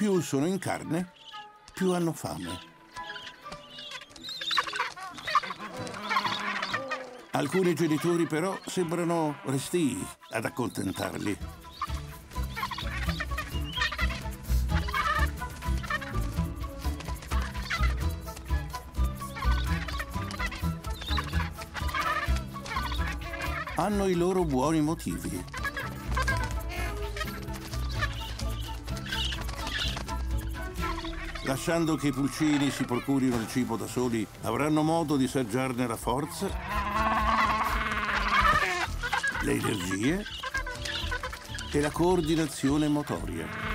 Più sono in carne, più hanno fame. Alcuni genitori però sembrano restii ad accontentarli. Hanno i loro buoni motivi. Lasciando che i pulcini si procurino il cibo da soli, avranno modo di saggiarne la forza, le energie e la coordinazione motoria.